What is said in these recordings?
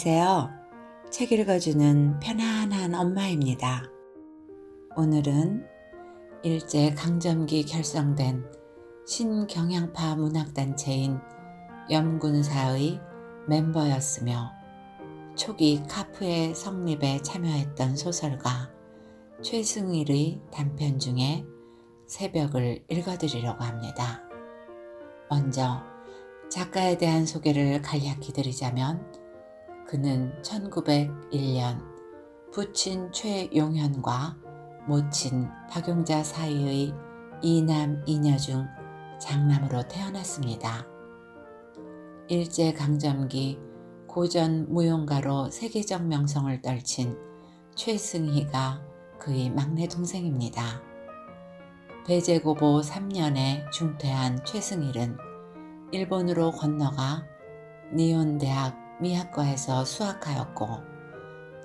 안녕하세요. 책 읽어주는 편안한 엄마입니다. 오늘은 일제 강점기 결성된 신경향파 문학단체인 염군사의 멤버였으며 초기 카프의 성립에 참여했던 소설가 최승일의 단편 중에 새벽을 읽어드리려고 합니다. 먼저 작가에 대한 소개를 간략히 드리자면 그는 1901년 부친 최용현과 모친 박용자 사이의 이남 이녀 중 장남으로 태어났습니다. 일제강점기 고전 무용가로 세계적 명성을 떨친 최승희가 그의 막내 동생입니다. 배제고보 3년에 중퇴한 최승일은 일본으로 건너가 니온대학 미학과에서 수학하였고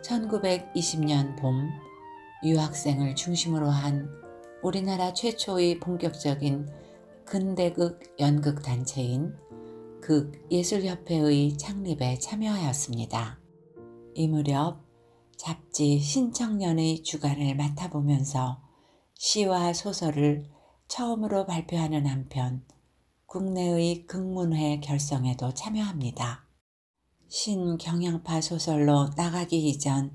1920년 봄 유학생을 중심으로 한 우리나라 최초의 본격적인 근대극 연극 단체인 극예술협회의 창립에 참여하였습니다. 이 무렵 잡지 신청년의 주간을 맡아보면서 시와 소설을 처음으로 발표하는 한편 국내의 극문회 결성에도 참여합니다. 신경향파 소설로 나가기 이전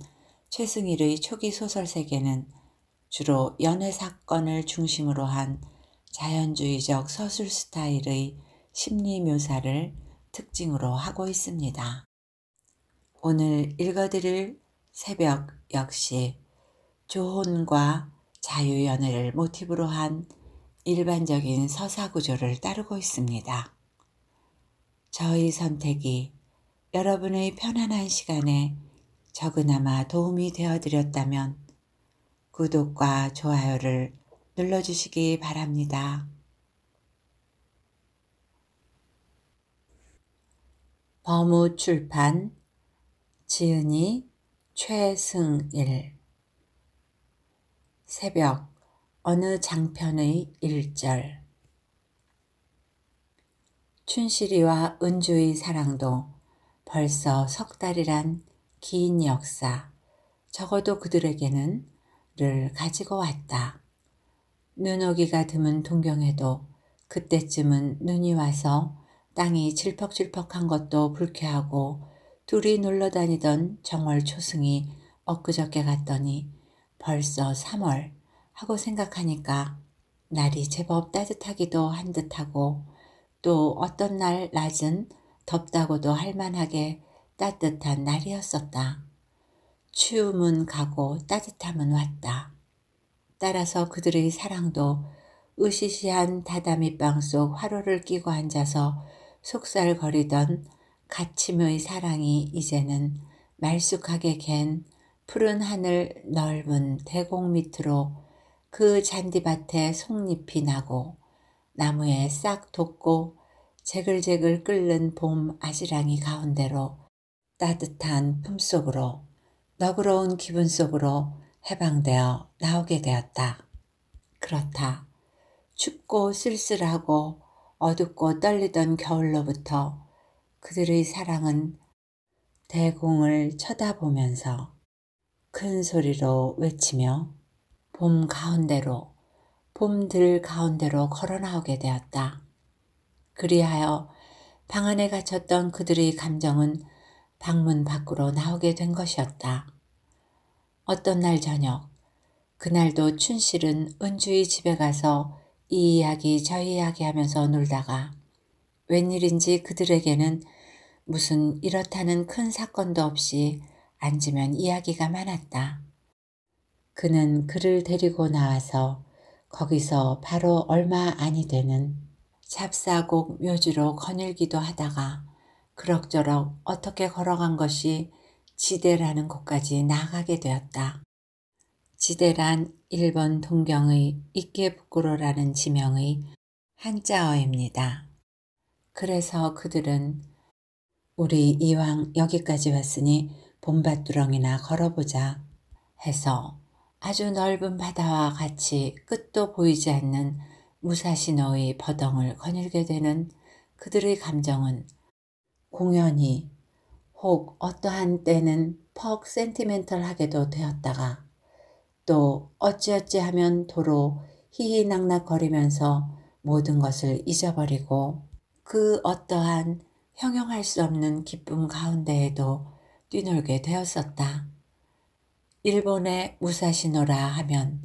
최승일의 초기 소설 세계는 주로 연애 사건을 중심으로 한 자연주의적 서술 스타일의 심리 묘사를 특징으로 하고 있습니다. 오늘 읽어드릴 새벽 역시 조혼과 자유연애를 모티브로 한 일반적인 서사 구조를 따르고 있습니다. 저희 선택이 여러분의 편안한 시간에 적으나마 도움이 되어 드렸다면 구독과 좋아요를 눌러주시기 바랍니다. 범우출판 지은이 최승일 새벽 어느 장편의 일절 춘실이와 은주의 사랑도 벌써 석 달이란 긴 역사, 적어도 그들에게는 를 가지고 왔다. 눈 오기가 드문 동경에도 그때쯤은 눈이 와서 땅이 질퍽질퍽한 것도 불쾌하고 둘이 놀러 다니던 정월 초승이 엊그저께 갔더니 벌써 3월 하고 생각하니까 날이 제법 따뜻하기도 한 듯하고 또 어떤 날 낮은 덥다고도 할 만하게 따뜻한 날이었었다. 추움은 가고 따뜻함은 왔다. 따라서 그들의 사랑도 으시시한 다다미방 속 화로를 끼고 앉아서 속살거리던 가침의 사랑이 이제는 말쑥하게 갠 푸른 하늘 넓은 대공 밑으로 그 잔디밭에 속잎이 나고 나무에 싹 돋고 제글제글 끓는 봄 아지랑이 가운데로 따뜻한 품속으로 너그러운 기분 속으로 해방되어 나오게 되었다. 그렇다. 춥고 쓸쓸하고 어둡고 떨리던 겨울로부터 그들의 사랑은 대공을 쳐다보면서 큰 소리로 외치며 봄 가운데로 봄들 가운데로 걸어 나오게 되었다. 그리하여 방 안에 갇혔던 그들의 감정은 방문 밖으로 나오게 된 것이었다. 어떤 날 저녁, 그날도 춘실은 은주의 집에 가서 이 이야기 저 이야기 하면서 놀다가 웬일인지 그들에게는 무슨 이렇다는 큰 사건도 없이 앉으면 이야기가 많았다. 그는 그를 데리고 나와서 거기서 바로 얼마 아니 되는 찹사곡 묘지로 거닐기도 하다가 그럭저럭 어떻게 걸어간 것이 지대라는 곳까지 나가게 되었다. 지대란 일본 동경의 이케부쿠로라는 지명의 한자어입니다. 그래서 그들은 우리 이왕 여기까지 왔으니 봄밭두렁이나 걸어보자 해서 아주 넓은 바다와 같이 끝도 보이지 않는 무사시노의 버덩을 거닐게 되는 그들의 감정은 공연히 혹 어떠한 때는 퍽 센티멘털하게도 되었다가 또 어찌어찌 하면 도로 희희낙낙거리면서 모든 것을 잊어버리고 그 어떠한 형용할 수 없는 기쁨 가운데에도 뛰놀게 되었었다. 일본의 무사시노라 하면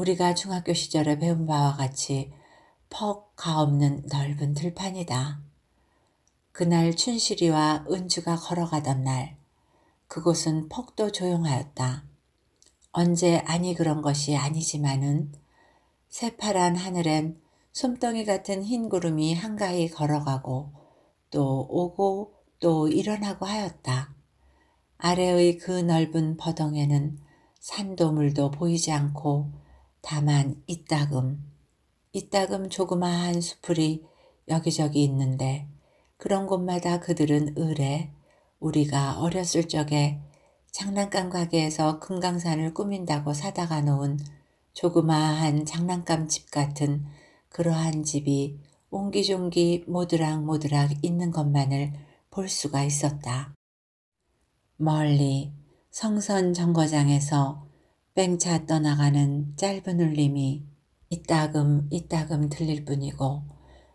우리가 중학교 시절에 배운 바와 같이 퍽 가없는 넓은 들판이다. 그날 춘실이와 은주가 걸어가던 날 그곳은 퍽도 조용하였다. 언제 아니 그런 것이 아니지만은 새파란 하늘엔 솜덩이 같은 흰 구름이 한가히 걸어가고 또 오고 또 일어나고 하였다. 아래의 그 넓은 버덩에는 산도 물도 보이지 않고 다만 이따금 이따금 조그마한 수풀이 여기저기 있는데 그런 곳마다 그들은 을에 우리가 어렸을 적에 장난감 가게에서 금강산을 꾸민다고 사다가 놓은 조그마한 장난감 집 같은 그러한 집이 옹기종기 모드락모드락 있는 것만을 볼 수가 있었다. 멀리 성선 정거장에서 뺑차 떠나가는 짧은 울림이 이따금 이따금 들릴 뿐이고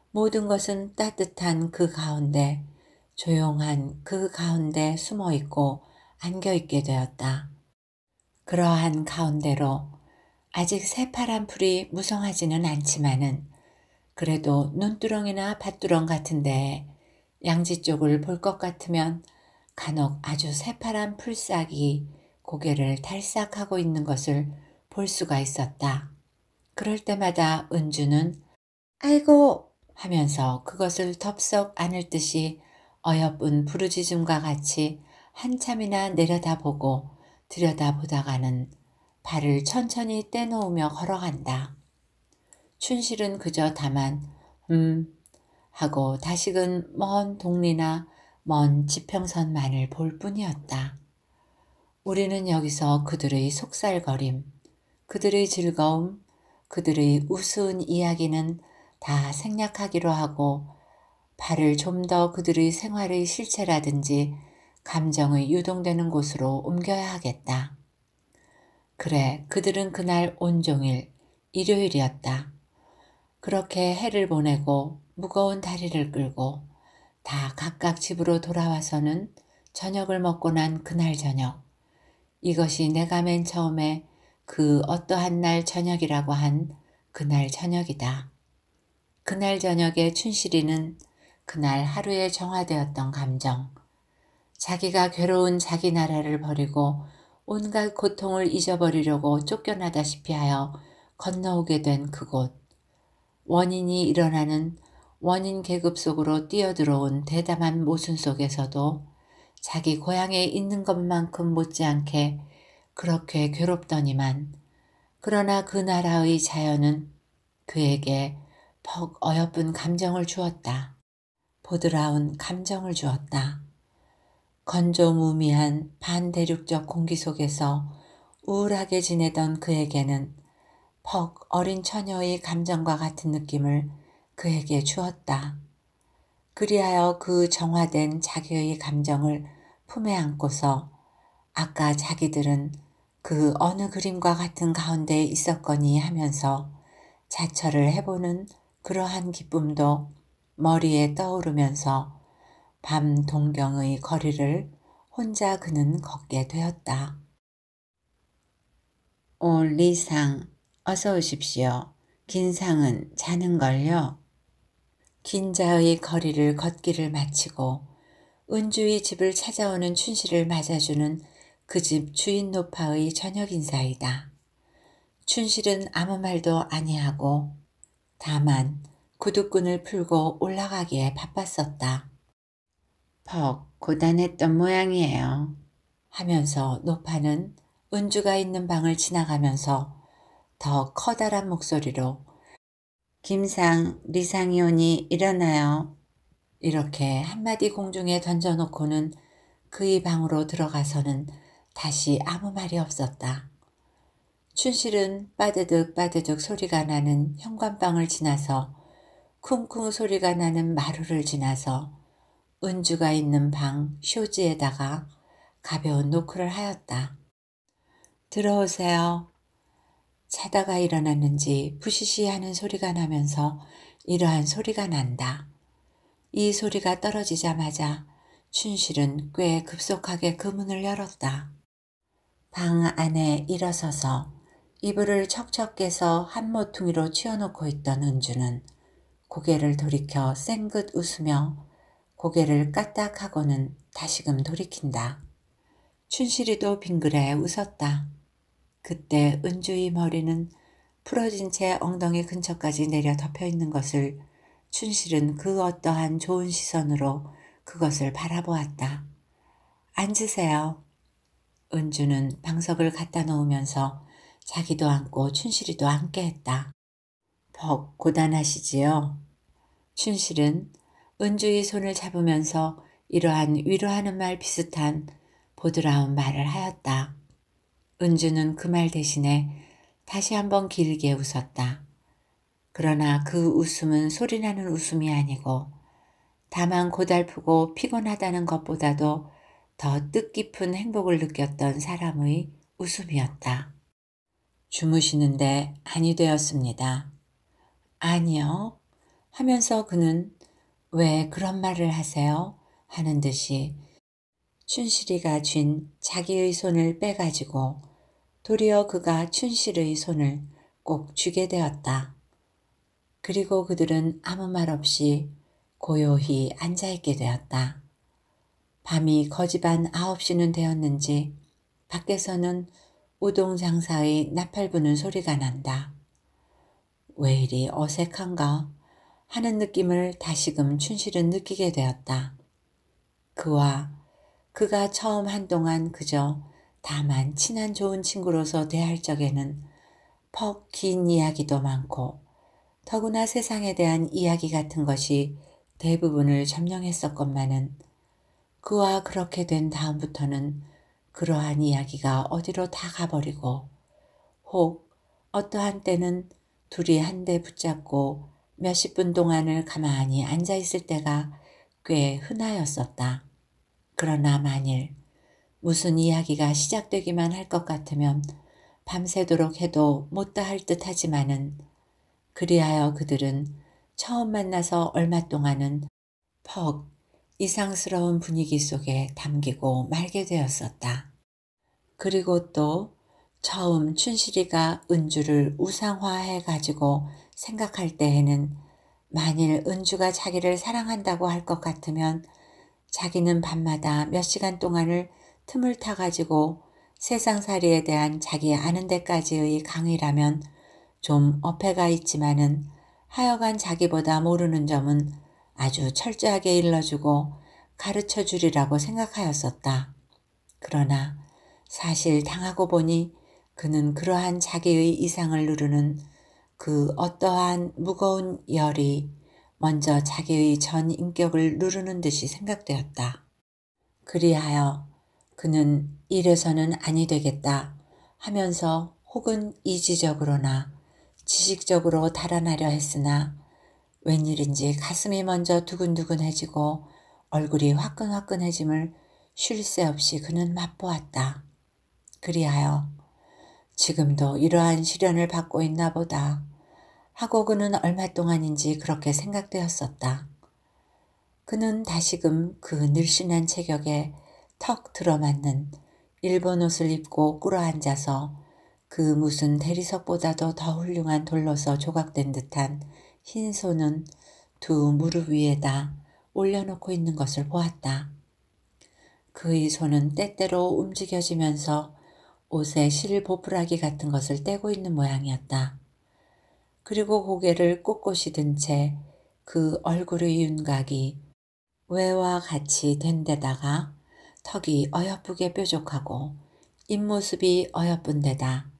모든 것은 따뜻한 그 가운데 조용한 그 가운데 숨어 있고 안겨 있게 되었다. 그러한 가운데로 아직 새파란 풀이 무성하지는 않지만은 그래도 눈두렁이나 밭두렁 같은데 양지 쪽을 볼 것 같으면 간혹 아주 새파란 풀싹이 고개를 탈싹하고 있는 것을 볼 수가 있었다. 그럴 때마다 은주는 아이고 하면서 그것을 덥석 안을 듯이 어여쁜 부르짖음과 같이 한참이나 내려다보고 들여다보다가는 발을 천천히 떼놓으며 걸어간다. 춘실은 그저 다만 음 하고 다시금 먼 동리나 먼 지평선만을 볼 뿐이었다. 우리는 여기서 그들의 속살거림, 그들의 즐거움, 그들의 우스운 이야기는 다 생략하기로 하고 발을 좀 더 그들의 생활의 실체라든지 감정의 유동되는 곳으로 옮겨야 하겠다. 그래, 그들은 그날 온종일 일요일이었다. 그렇게 해를 보내고 무거운 다리를 끌고 다 각각 집으로 돌아와서는 저녁을 먹고 난 그날 저녁. 이것이 내가 맨 처음에 그 어떠한 날 저녁이라고 한 그날 저녁이다. 그날 저녁에 춘실이는 그날 하루에 정화되었던 감정, 자기가 괴로운 자기 나라를 버리고 온갖 고통을 잊어버리려고 쫓겨나다시피 하여 건너오게 된 그곳. 원인이 일어나는 원인 계급 속으로 뛰어들어온 대담한 모순 속에서도 자기 고향에 있는 것만큼 못지않게 그렇게 괴롭더니만 그러나 그 나라의 자연은 그에게 퍽 어여쁜 감정을 주었다. 보드라운 감정을 주었다. 건조무미한 반대륙적 공기 속에서 우울하게 지내던 그에게는 퍽 어린 처녀의 감정과 같은 느낌을 그에게 주었다. 그리하여 그 정화된 자기의 감정을 품에 안고서 아까 자기들은 그 어느 그림과 같은 가운데 있었거니 하면서 자처를 해보는 그러한 기쁨도 머리에 떠오르면서 밤 동경의 거리를 혼자 그는 걷게 되었다. 오 리상 어서 오십시오. 긴 상은 자는걸요. 긴자의 거리를 걷기를 마치고 은주의 집을 찾아오는 춘실을 맞아주는 그 집 주인 노파의 저녁 인사이다. 춘실은 아무 말도 아니하고 다만 구두끈을 풀고 올라가기에 바빴었다. 퍽 고단했던 모양이에요. 하면서 노파는 은주가 있는 방을 지나가면서 더 커다란 목소리로 김상, 리상이 오니 일어나요. 이렇게 한마디 공중에 던져놓고는 그의 방으로 들어가서는 다시 아무 말이 없었다. 춘실은 빠드득 빠드득 소리가 나는 현관방을 지나서 쿵쿵 소리가 나는 마루를 지나서 은주가 있는 방 쇼지에다가 가벼운 노크를 하였다. 들어오세요. 자다가 일어났는지 부시시 하는 소리가 나면서 이러한 소리가 난다. 이 소리가 떨어지자마자 춘실은 꽤 급속하게 그 문을 열었다. 방 안에 일어서서 이불을 척척 깨서 한 모퉁이로 치워놓고 있던 은주는 고개를 돌이켜 쌩긋 웃으며 고개를 까딱하고는 다시금 돌이킨다. 춘실이도 빙그레 웃었다. 그때 은주의 머리는 풀어진 채 엉덩이 근처까지 내려 덮여 있는 것을 춘실은 그 어떠한 좋은 시선으로 그것을 바라보았다. 앉으세요. 은주는 방석을 갖다 놓으면서 자기도 앉고 춘실이도 앉게 했다. 벅 고단하시지요? 춘실은 은주의 손을 잡으면서 이러한 위로하는 말 비슷한 보드라운 말을 하였다. 은주는 그 말 대신에 다시 한번 길게 웃었다. 그러나 그 웃음은 소리나는 웃음이 아니고 다만 고달프고 피곤하다는 것보다도 더 뜻깊은 행복을 느꼈던 사람의 웃음이었다. 주무시는데 아니 되었습니다. 아니요. 하면서 그는 왜 그런 말을 하세요? 하는 듯이 춘실이가 쥔 자기의 손을 빼가지고 도리어 그가 춘실의 손을 꼭 쥐게 되었다. 그리고 그들은 아무 말 없이 고요히 앉아있게 되었다. 밤이 거지반 아홉 시는 되었는지 밖에서는 우동 장사의 나팔 부는 소리가 난다. 왜 이리 어색한가 하는 느낌을 다시금 춘실은 느끼게 되었다. 그와 그가 처음 한동안 그저 다만 친한 좋은 친구로서 대할 적에는 퍽 긴 이야기도 많고 더구나 세상에 대한 이야기 같은 것이 대부분을 점령했었건만은 그와 그렇게 된 다음부터는 그러한 이야기가 어디로 다 가버리고 혹 어떠한 때는 둘이 한데 붙잡고 몇십 분 동안을 가만히 앉아 있을 때가 꽤 흔하였었다. 그러나 만일 무슨 이야기가 시작되기만 할 것 같으면 밤새도록 해도 못다 할 듯 하지만은 그리하여 그들은 처음 만나서 얼마 동안은 퍽 이상스러운 분위기 속에 담기고 말게 되었었다. 그리고 또 처음 춘실이가 은주를 우상화해 가지고 생각할 때에는 만일 은주가 자기를 사랑한다고 할 것 같으면 자기는 밤마다 몇 시간 동안을 틈을 타가지고 세상살이에 대한 자기 아는 데까지의 강의라면 좀 어폐가 있지만은 하여간 자기보다 모르는 점은 아주 철저하게 일러주고 가르쳐 주리라고 생각하였었다. 그러나 사실 당하고 보니 그는 그러한 자기의 이상을 누르는 그 어떠한 무거운 열이 먼저 자기의 전 인격을 누르는 듯이 생각되었다. 그리하여 그는 이래서는 아니 되겠다 하면서 혹은 이지적으로나 지식적으로 달아나려 했으나 웬일인지 가슴이 먼저 두근두근해지고 얼굴이 화끈화끈해짐을 쉴 새 없이 그는 맛보았다. 그리하여 지금도 이러한 시련을 받고 있나 보다 하고 그는 얼마 동안인지 그렇게 생각되었었다. 그는 다시금 그 늘씬한 체격에 턱 들어맞는 일본 옷을 입고 꿇어앉아서 그 무슨 대리석보다도 더 훌륭한 돌로서 조각된 듯한 흰 손은 두 무릎 위에다 올려놓고 있는 것을 보았다. 그의 손은 때때로 움직여지면서 옷에 실 보풀하기 같은 것을 떼고 있는 모양이었다. 그리고 고개를 꼿꼿이 든 채 그 얼굴의 윤곽이 외와 같이 된 데다가 턱이 어여쁘게 뾰족하고 입모습이 어여쁜 데다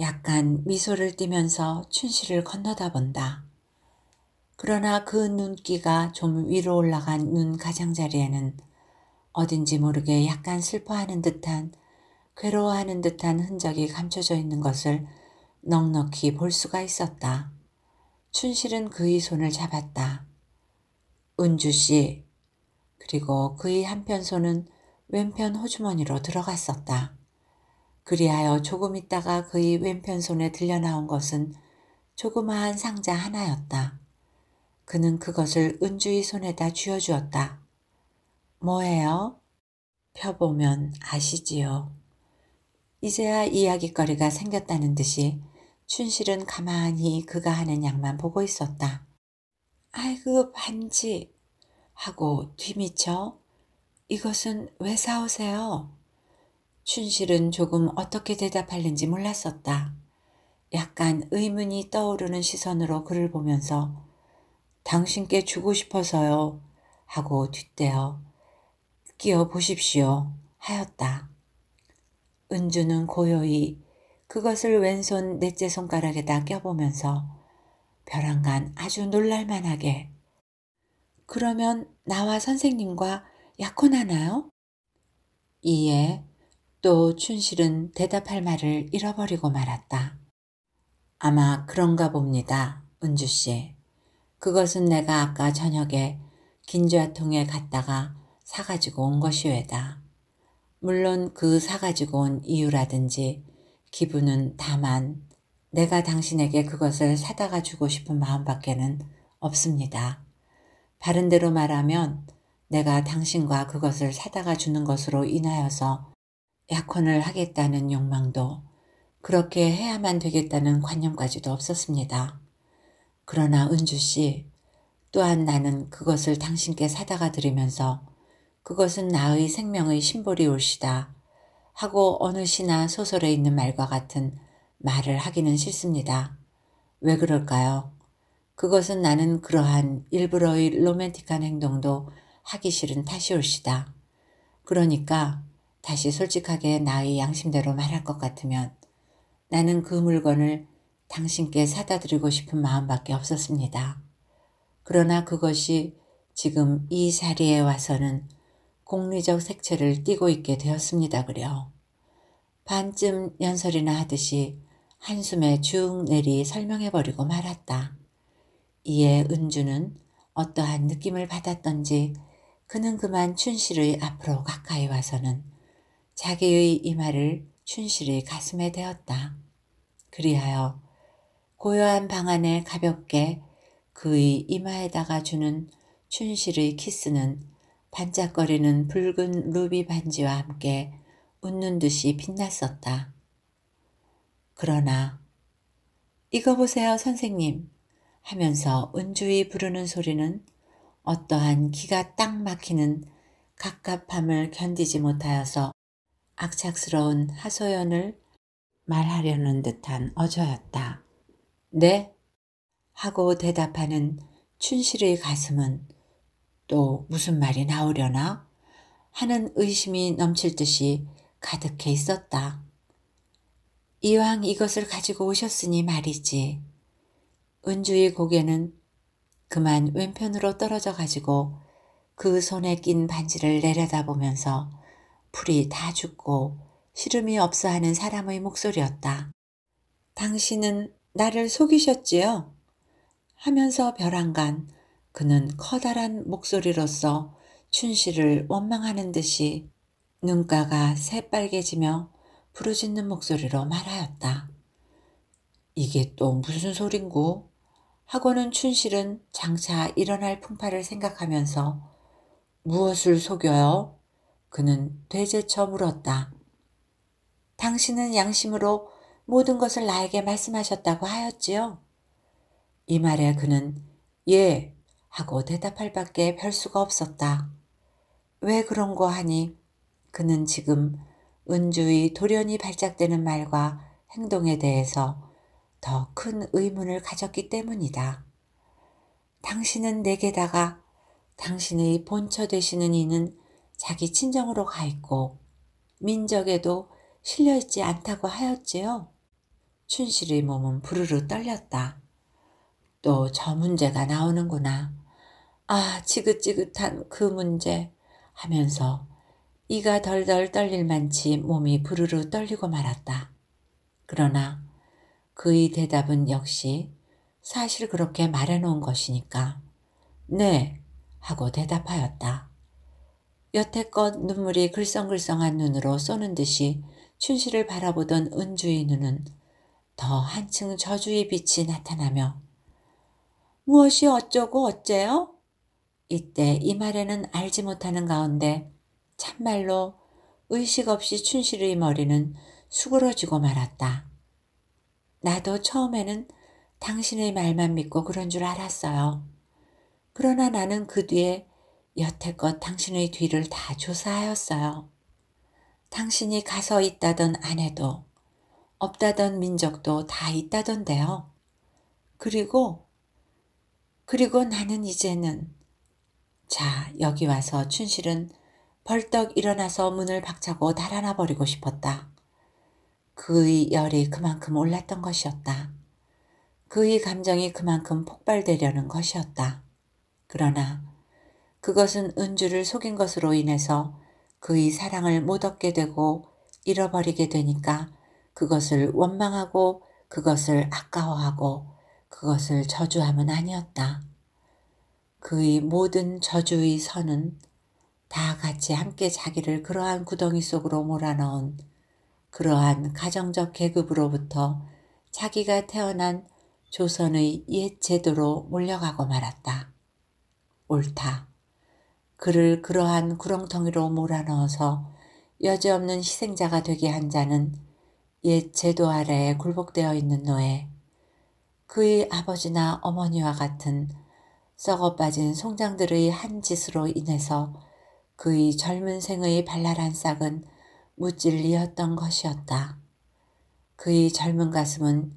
약간 미소를 띠면서 춘실을 건너다 본다. 그러나 그 눈기가 좀 위로 올라간 눈 가장자리에는 어딘지 모르게 약간 슬퍼하는 듯한 괴로워하는 듯한 흔적이 감춰져 있는 것을 넉넉히 볼 수가 있었다. 춘실은 그의 손을 잡았다. 은주 씨. 그리고 그의 한편 손은 왼편 호주머니로 들어갔었다. 그리하여 조금 있다가 그의 왼편 손에 들려 나온 것은 조그마한 상자 하나였다. 그는 그것을 은주의 손에다 쥐어주었다. 뭐예요? 펴보면 아시지요. 이제야 이야기거리가 생겼다는 듯이 춘실은 가만히 그가 하는 양만 보고 있었다. 아이고 반지 하고 뒤미쳐 이것은 왜 사오세요? 춘실은 조금 어떻게 대답할는지 몰랐었다. 약간 의문이 떠오르는 시선으로 그를 보면서 당신께 주고 싶어서요 하고 뒷대어 끼어 보십시오 하였다. 은주는 고요히 그것을 왼손 넷째 손가락에다 껴보면서 벼랑간 아주 놀랄만하게 그러면 나와 선생님과 약혼하나요? 이에 또 춘실은 대답할 말을 잃어버리고 말았다. 아마 그런가 봅니다. 은주씨. 그것은 내가 아까 저녁에 긴좌통에 갔다가 사가지고 온 것이외다. 물론 그 사가지고 온 이유라든지 기분은 다만 내가 당신에게 그것을 사다가 주고 싶은 마음밖에는 없습니다. 바른대로 말하면 내가 당신과 그것을 사다가 주는 것으로 인하여서 약혼을 하겠다는 욕망도 그렇게 해야만 되겠다는 관념까지도 없었습니다. 그러나 은주 씨, 또한 나는 그것을 당신께 사다가 드리면서 그것은 나의 생명의 symbol이올시다 하고 어느 시나 소설에 있는 말과 같은 말을 하기는 싫습니다. 왜 그럴까요? 그것은 나는 그러한 일부러의 로맨틱한 행동도 하기 싫은 탓이 올시다. 그러니까 다시 솔직하게 나의 양심대로 말할 것 같으면 나는 그 물건을 당신께 사다 드리고 싶은 마음밖에 없었습니다. 그러나 그것이 지금 이 자리에 와서는 공리적 색채를 띠고 있게 되었습니다 그려. 반쯤 연설이나 하듯이 한숨에 쭉 내리 설명해버리고 말았다. 이에 은주는 어떠한 느낌을 받았던지 그는 그만 춘실의 앞으로 가까이 와서는 자기의 이마를 춘실의 가슴에 대었다. 그리하여 고요한 방 안에 가볍게 그의 이마에다가 주는 춘실의 키스는 반짝거리는 붉은 루비 반지와 함께 웃는 듯이 빛났었다. 그러나 이거 보세요 선생님 하면서 은주히 부르는 소리는 어떠한 기가 딱 막히는 갑갑함을 견디지 못하여서 악착스러운 하소연을 말하려는 듯한 어조였다. 네? 하고 대답하는 춘실의 가슴은 또 무슨 말이 나오려나 하는 의심이 넘칠 듯이 가득해 있었다. 이왕 이것을 가지고 오셨으니 말이지. 은주의 고개는 그만 왼편으로 떨어져 가지고 그 손에 낀 반지를 내려다보면서 풀이 다 죽고 시름이 없어 하는 사람의 목소리였다. 당신은 나를 속이셨지요? 하면서 벼랑간 그는 커다란 목소리로서 춘실을 원망하는 듯이 눈가가 새빨개지며 부르짖는 목소리로 말하였다. 이게 또 무슨 소린고? 하고는 춘실은 장차 일어날 풍파를 생각하면서 무엇을 속여요? 그는 되제쳐 물었다. 당신은 양심으로 모든 것을 나에게 말씀하셨다고 하였지요? 이 말에 그는 예 하고 대답할 밖에 별 수가 없었다. 왜 그런 거 하니 그는 지금 은주의 돌연히 발작되는 말과 행동에 대해서 더 큰 의문을 가졌기 때문이다. 당신은 내게다가 당신의 본처 되시는 이는 자기 친정으로 가 있고 민적에도 실려 있지 않다고 하였지요. 춘실의 몸은 부르르 떨렸다. 또 저 문제가 나오는구나. 아, 지긋지긋한 그 문제 하면서 이가 덜덜 떨릴 만치 몸이 부르르 떨리고 말았다. 그러나 그의 대답은 역시 사실 그렇게 말해놓은 것이니까 네 하고 대답하였다. 여태껏 눈물이 글썽글썽한 눈으로 쏘는 듯이 춘실을 바라보던 은주의 눈은 더 한층 저주의 빛이 나타나며 무엇이 어쩌고 어째요? 이때 이 말에는 알지 못하는 가운데 참말로 의식 없이 춘실의 머리는 수그러지고 말았다. 나도 처음에는 당신의 말만 믿고 그런 줄 알았어요. 그러나 나는 그 뒤에 여태껏 당신의 뒤를 다 조사하였어요. 당신이 가서 있다던 아내도 없다던 민족도 다 있다던데요. 그리고 그리고 나는 이제는 자 여기 와서 춘실은 벌떡 일어나서 문을 박차고 달아나 버리고 싶었다. 그의 열이 그만큼 올랐던 것이었다. 그의 감정이 그만큼 폭발되려는 것이었다. 그러나 그것은 은주를 속인 것으로 인해서 그의 사랑을 못 얻게 되고 잃어버리게 되니까 그것을 원망하고 그것을 아까워하고 그것을 저주함은 아니었다. 그의 모든 저주의 선은 다 같이 함께 자기를 그러한 구덩이 속으로 몰아넣은 그러한 가정적 계급으로부터 자기가 태어난 조선의 옛 제도로 몰려가고 말았다. 옳다. 그를 그러한 구렁텅이로 몰아넣어서 여지없는 희생자가 되게 한 자는 옛 제도 아래에 굴복되어 있는 노예, 그의 아버지나 어머니와 같은 썩어 빠진 송장들의 한 짓으로 인해서 그의 젊은 생의 발랄한 싹은 무찔리었던 것이었다. 그의 젊은 가슴은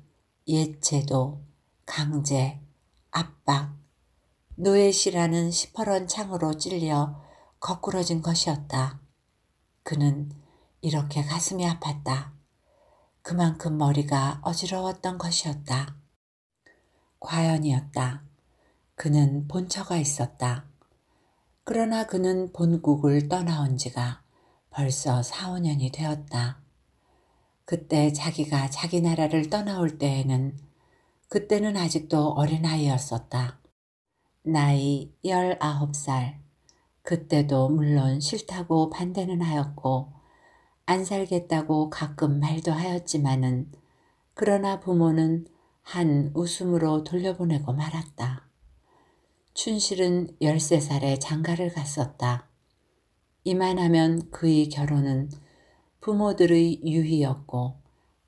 옛 제도, 강제, 압박, 노예시라는 시퍼런 창으로 찔려 거꾸러진 것이었다. 그는 이렇게 가슴이 아팠다. 그만큼 머리가 어지러웠던 것이었다. 과연이었다. 그는 본처가 있었다. 그러나 그는 본국을 떠나온 지가 벌써 4, 5년이 되었다. 그때 자기가 자기 나라를 떠나올 때에는 그때는 아직도 어린아이였었다. 나이 19살. 그때도 물론 싫다고 반대는 하였고 안 살겠다고 가끔 말도 하였지만은 그러나 부모는 한 웃음으로 돌려보내고 말았다. 춘실은 13살에 장가를 갔었다. 이만하면 그의 결혼은 부모들의 유희였고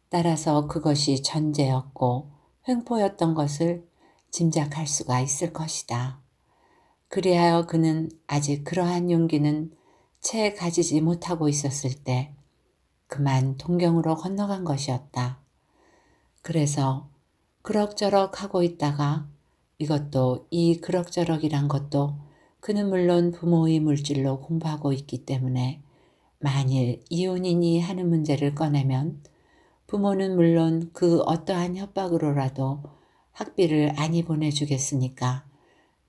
따라서 그것이 전제였고 횡포였던 것을 짐작할 수가 있을 것이다. 그리하여 그는 아직 그러한 용기는 채 가지지 못하고 있었을 때 그만 동경으로 건너간 것이었다. 그래서 그럭저럭 하고 있다가 이것도 이 그럭저럭이란 것도 그는 물론 부모의 물질로 공부하고 있기 때문에 만일 이혼이니 하는 문제를 꺼내면 부모는 물론 그 어떠한 협박으로라도 학비를 안이 보내주겠으니까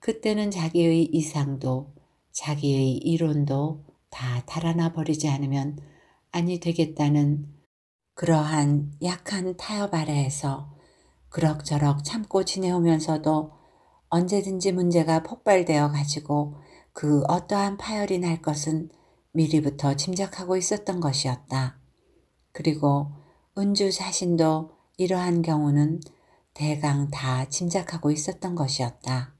그때는 자기의 이상도 자기의 이론도 다 달아나 버리지 않으면 아니 되겠다는 그러한 약한 타협 아래에서 그럭저럭 참고 지내오면서도 언제든지 문제가 폭발되어 가지고 그 어떠한 파열이 날 것은 미리부터 짐작하고 있었던 것이었다. 그리고 은주 자신도 이러한 경우는 대강 다 짐작하고 있었던 것이었다.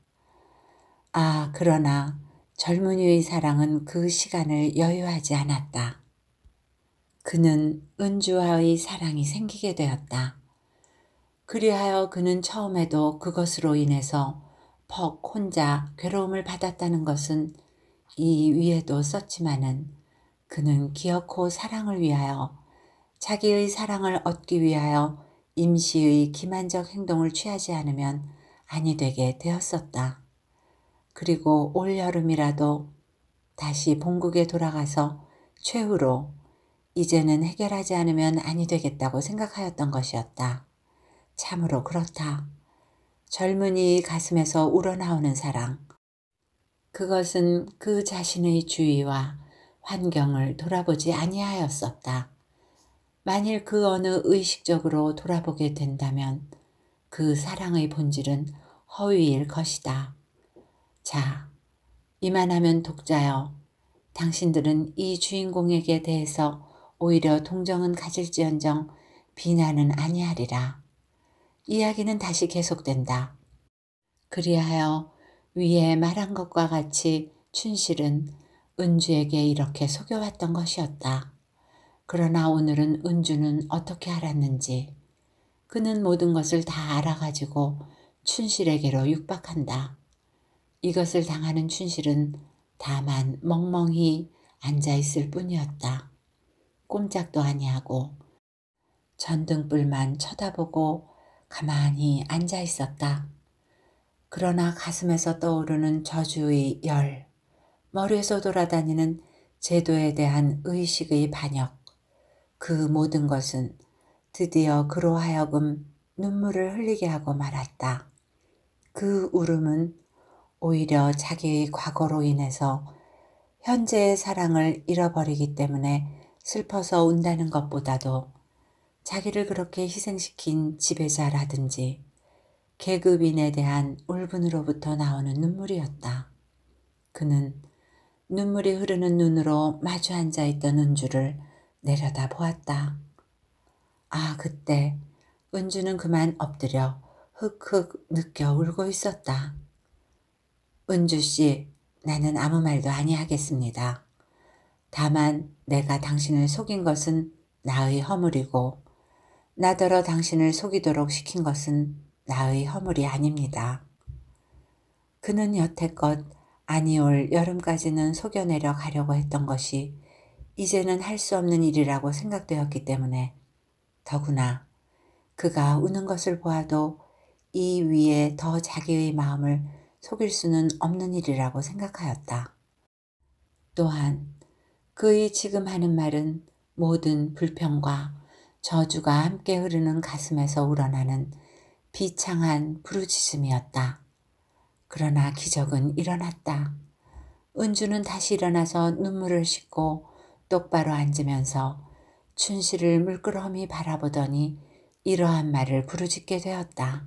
아, 그러나 젊은이의 사랑은 그 시간을 여유하지 않았다. 그는 은주와의 사랑이 생기게 되었다. 그리하여 그는 처음에도 그것으로 인해서 퍽 혼자 괴로움을 받았다는 것은 이 위에도 썼지만은 그는 기어코 사랑을 위하여 자기의 사랑을 얻기 위하여 임시의 기만적 행동을 취하지 않으면 아니 되게 되었었다. 그리고 올 여름이라도 다시 본국에 돌아가서 최후로 이제는 해결하지 않으면 아니 되겠다고 생각하였던 것이었다. 참으로 그렇다. 젊은이 가슴에서 우러나오는 사랑. 그것은 그 자신의 주위와 환경을 돌아보지 아니하였었다. 만일 그 어느 의식적으로 돌아보게 된다면 그 사랑의 본질은 허위일 것이다. 자, 이만하면 독자여, 당신들은 이 주인공에게 대해서 오히려 동정은 가질지언정 비난은 아니하리라. 이야기는 다시 계속된다. 그리하여 위에 말한 것과 같이 춘실은 은주에게 이렇게 속여왔던 것이었다. 그러나 오늘은 은주는 어떻게 알았는지 그는 모든 것을 다 알아가지고 춘실에게로 육박한다. 이것을 당하는 춘실은 다만 멍멍히 앉아있을 뿐이었다. 꼼짝도 아니하고 전등불만 쳐다보고 가만히 앉아있었다. 그러나 가슴에서 떠오르는 저주의 열, 머리에서 돌아다니는 제도에 대한 의식의 반역, 그 모든 것은 드디어 그로 하여금 눈물을 흘리게 하고 말았다. 그 울음은 오히려 자기의 과거로 인해서 현재의 사랑을 잃어버리기 때문에 슬퍼서 운다는 것보다도 자기를 그렇게 희생시킨 지배자라든지 계급인에 대한 울분으로부터 나오는 눈물이었다. 그는 눈물이 흐르는 눈으로 마주 앉아 있던 은주를 내려다 보았다. 아, 그때 은주는 그만 엎드려 흑흑 느껴 울고 있었다. 은주 씨, 나는 아무 말도 아니하겠습니다. 다만 내가 당신을 속인 것은 나의 허물이고 나더러 당신을 속이도록 시킨 것은 나의 허물이 아닙니다. 그는 여태껏 아니올 여름까지는 속여내려 가려고 했던 것이 이제는 할 수 없는 일이라고 생각되었기 때문에 더구나 그가 우는 것을 보아도 이 위에 더 자기의 마음을 속일 수는 없는 일이라고 생각하였다. 또한 그의 지금 하는 말은 모든 불평과 저주가 함께 흐르는 가슴에서 우러나는 비창한 부르짖음이었다. 그러나 기적은 일어났다. 은주는 다시 일어나서 눈물을 씻고 똑바로 앉으면서 춘실을 물끄러미 바라보더니 이러한 말을 부르짖게 되었다.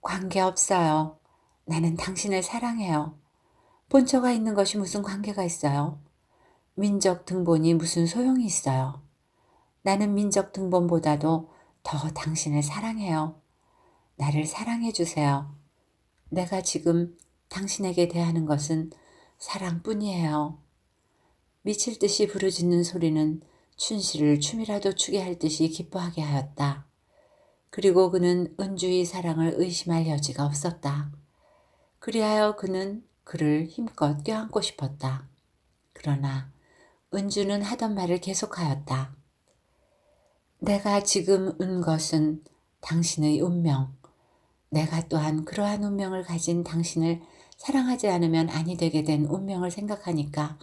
관계없어요. 나는 당신을 사랑해요. 본처가 있는 것이 무슨 관계가 있어요? 민족 등본이 무슨 소용이 있어요? 나는 민족 등본보다도 더 당신을 사랑해요. 나를 사랑해 주세요. 내가 지금 당신에게 대하는 것은 사랑뿐이에요. 미칠 듯이 부르짖는 소리는 춘실을 춤이라도 추게 할 듯이 기뻐하게 하였다. 그리고 그는 은주의 사랑을 의심할 여지가 없었다. 그리하여 그는 그를 힘껏 껴안고 싶었다. 그러나 은주는 하던 말을 계속하였다. 내가 지금 은 것은 당신의 운명, 내가 또한 그러한 운명을 가진 당신을 사랑하지 않으면 아니 되게 된 운명을 생각하니까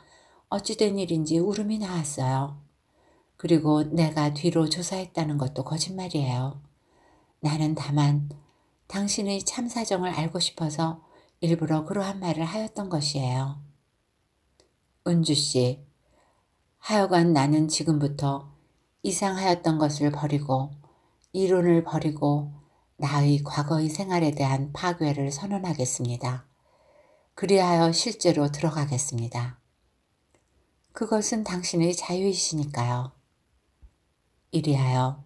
어찌된 일인지 울음이 나왔어요. 그리고 내가 뒤로 조사했다는 것도 거짓말이에요. 나는 다만 당신의 참 사정을 알고 싶어서 일부러 그러한 말을 하였던 것이에요. 은주 씨, 하여간 나는 지금부터 이상하였던 것을 버리고 이론을 버리고 나의 과거의 생활에 대한 파괴를 선언하겠습니다. 그리하여 실제로 들어가겠습니다. 그것은 당신의 자유이시니까요. 이리하여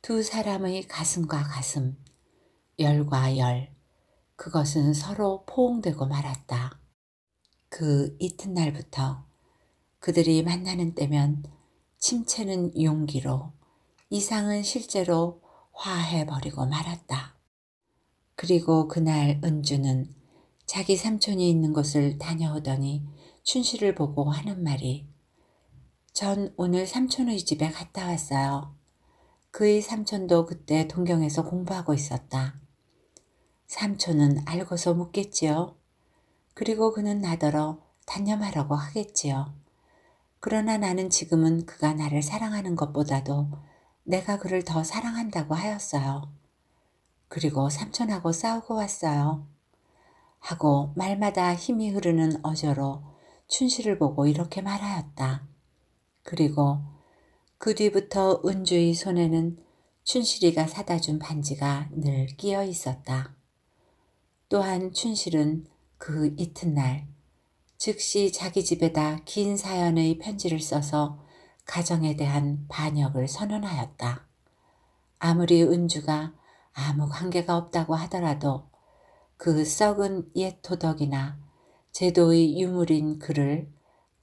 두 사람의 가슴과 가슴, 열과 열, 그것은 서로 포옹되고 말았다. 그 이튿날부터 그들이 만나는 때면 침체는 용기로, 이상은 실제로 화해버리고 말았다. 그리고 그날 은주는 자기 삼촌이 있는 곳을 다녀오더니 춘실을 보고 하는 말이 전 오늘 삼촌의 집에 갔다 왔어요. 그의 삼촌도 그때 동경에서 공부하고 있었다. 삼촌은 알고서 묻겠지요. 그리고 그는 나더러 단념하라고 하겠지요. 그러나 나는 지금은 그가 나를 사랑하는 것보다도 내가 그를 더 사랑한다고 하였어요. 그리고 삼촌하고 싸우고 왔어요. 하고 말마다 힘이 흐르는 어조로 춘실을 보고 이렇게 말하였다. 그리고 그 뒤부터 은주의 손에는 춘실이가 사다 준 반지가 늘 끼어 있었다. 또한 춘실은 그 이튿날 즉시 자기 집에다 긴 사연의 편지를 써서 가정에 대한 반역을 선언하였다. 아무리 은주가 아무 관계가 없다고 하더라도 그 썩은 옛 도덕이나 제도의 유물인 그를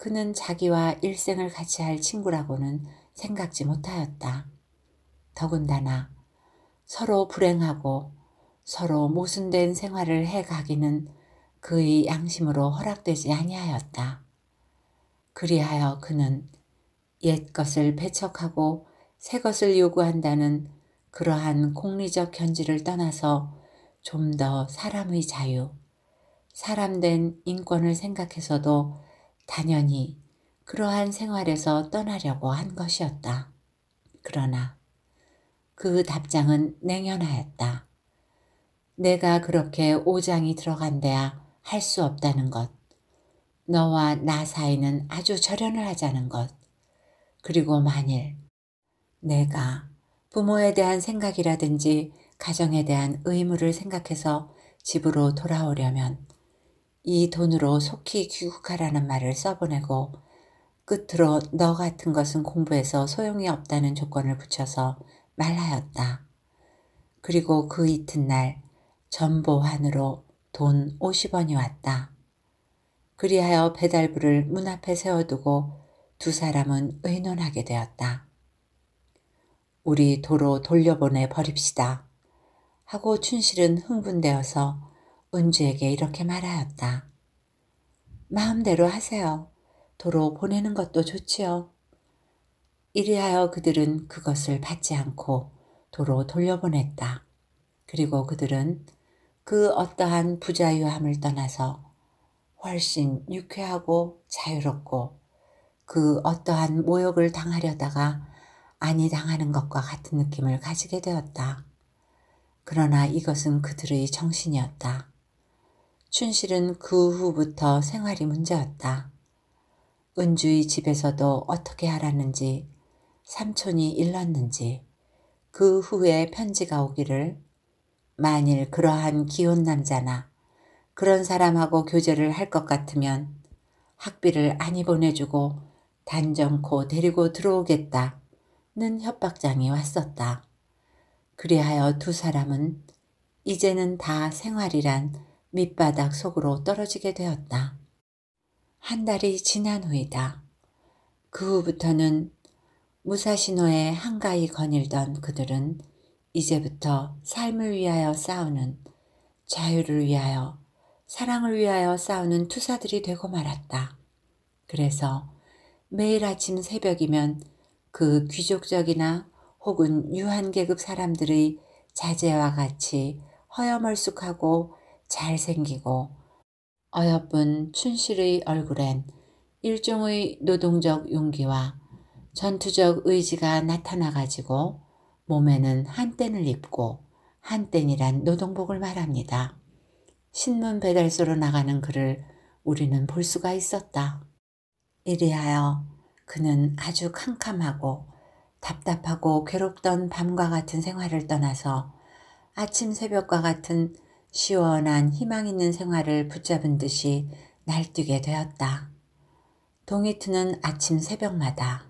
그는 자기와 일생을 같이 할 친구라고는 생각지 못하였다. 더군다나 서로 불행하고 서로 모순된 생활을 해가기는 그의 양심으로 허락되지 아니하였다. 그리하여 그는 옛 것을 배척하고 새 것을 요구한다는 그러한 공리적 견지를 떠나서 좀 더 사람의 자유, 사람된 인권을 생각해서도 당연히 그러한 생활에서 떠나려고 한 것이었다. 그러나 그 답장은 냉연하였다. 내가 그렇게 오장이 들어간 데야 할 수 없다는 것. 너와 나 사이는 아주 절연을 하자는 것. 그리고 만일 내가 부모에 대한 생각이라든지 가정에 대한 의무를 생각해서 집으로 돌아오려면 이 돈으로 속히 귀국하라는 말을 써보내고 끝으로 너 같은 것은 공부해서 소용이 없다는 조건을 붙여서 말하였다. 그리고 그 이튿날 전보환으로 돈 50원이 왔다. 그리하여 배달부를 문 앞에 세워두고 두 사람은 의논하게 되었다. 우리 도로 돌려보내 버립시다. 하고 춘실은 흥분되어서 은주에게 이렇게 말하였다. 마음대로 하세요. 도로 보내는 것도 좋지요. 이리하여 그들은 그것을 받지 않고 도로 돌려보냈다. 그리고 그들은 그 어떠한 부자유함을 떠나서 훨씬 유쾌하고 자유롭고 그 어떠한 모욕을 당하려다가 아니 당하는 것과 같은 느낌을 가지게 되었다. 그러나 이것은 그들의 정신이었다. 춘실은 그 후부터 생활이 문제였다. 은주의 집에서도 어떻게 하라는지 삼촌이 일렀는지 그 후에 편지가 오기를 만일 그러한 기혼 남자나 그런 사람하고 교제를 할 것 같으면 학비를 안이 보내주고 단정코 데리고 들어오겠다는 협박장이 왔었다. 그리하여 두 사람은 이제는 다 생활이란 밑바닥 속으로 떨어지게 되었다. 한 달이 지난 후이다. 그 후부터는 무사시노에 한가히 거닐던 그들은 이제부터 삶을 위하여 싸우는 자유를 위하여 사랑을 위하여 싸우는 투사들이 되고 말았다. 그래서 매일 아침 새벽이면 그 귀족적이나 혹은 유한계급 사람들의 자제와 같이 허여멀쑥하고 잘생기고 어여쁜 춘실의 얼굴엔 일종의 노동적 용기와 전투적 의지가 나타나가지고 몸에는 한땐을 입고 한땐이란 노동복을 말합니다. 신문 배달소로 나가는 그를 우리는 볼 수가 있었다. 이리하여 그는 아주 캄캄하고 답답하고 괴롭던 밤과 같은 생활을 떠나서 아침 새벽과 같은 시원한 희망 있는 생활을 붙잡은 듯이 날뛰게 되었다. 동이 트는 아침 새벽마다,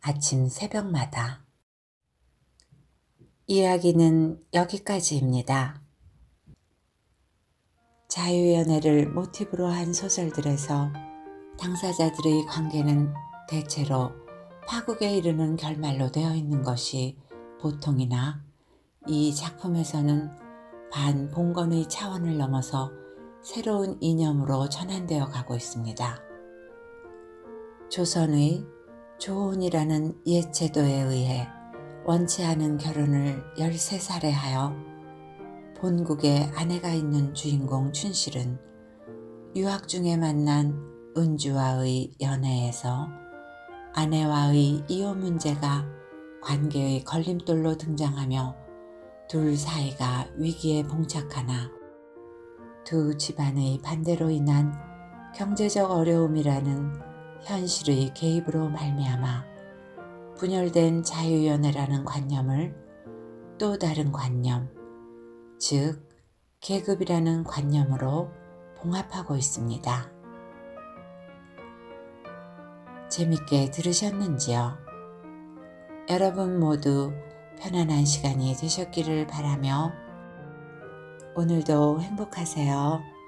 아침 새벽마다. 이야기는 여기까지입니다. 자유연애를 모티브로 한 소설들에서 당사자들의 관계는 대체로 파국에 이르는 결말로 되어 있는 것이 보통이나 이 작품에서는 반봉건의 차원을 넘어서 새로운 이념으로 전환되어 가고 있습니다. 조선의 조혼이라는 옛 제도에 의해 원치 않은 결혼을 13살에 하여 본국에 아내가 있는 주인공 춘실은 유학 중에 만난 은주와의 연애에서 아내와의 이혼 문제가 관계의 걸림돌로 등장하며 둘 사이가 위기에 봉착하나 두 집안의 반대로 인한 경제적 어려움이라는 현실의 개입으로 말미암아 분열된 자유연애라는 관념을 또 다른 관념, 즉 계급이라는 관념으로 봉합하고 있습니다. 재밌게 들으셨는지요? 여러분 모두 편안한 시간이 되셨기를 바라며 오늘도 행복하세요.